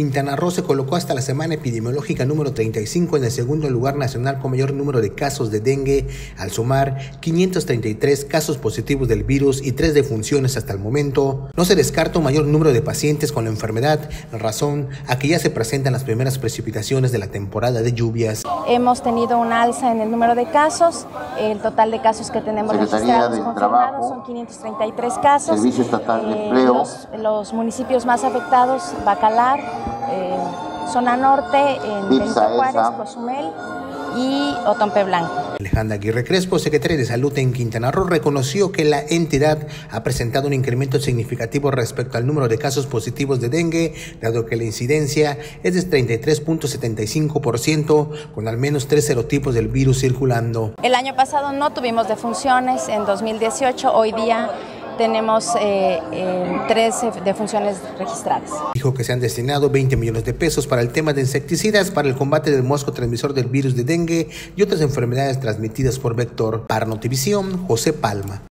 Quintana Roo se colocó hasta la semana epidemiológica número 35 en el segundo lugar nacional con mayor número de casos de dengue, al sumar 533 casos positivos del virus y tres defunciones hasta el momento. No se descarta un mayor número de pacientes con la enfermedad, en razón a que ya se presentan las primeras precipitaciones de la temporada de lluvias. Hemos tenido un alza en el número de casos, el total de casos que tenemos registrados confirmados son 533 casos. Servicio Estatal de eh, Empleo. Los, los municipios más afectados, Bacalar, zona norte, en Benito Juárez, Cozumel y Otompe Blanco. Alejandra Aguirre Crespo, secretaria de Salud en Quintana Roo, reconoció que la entidad ha presentado un incremento significativo respecto al número de casos positivos de dengue, dado que la incidencia es de 33.75%, con al menos tres serotipos del virus circulando. El año pasado no tuvimos defunciones, en 2018, hoy día tenemos eh, eh, tres defunciones registradas. Dijo que se han destinado 20 millones de pesos para el tema de insecticidas para el combate del mosco transmisor del virus de dengue y otras enfermedades transmitidas por vector. Para Notivisión, José Palma.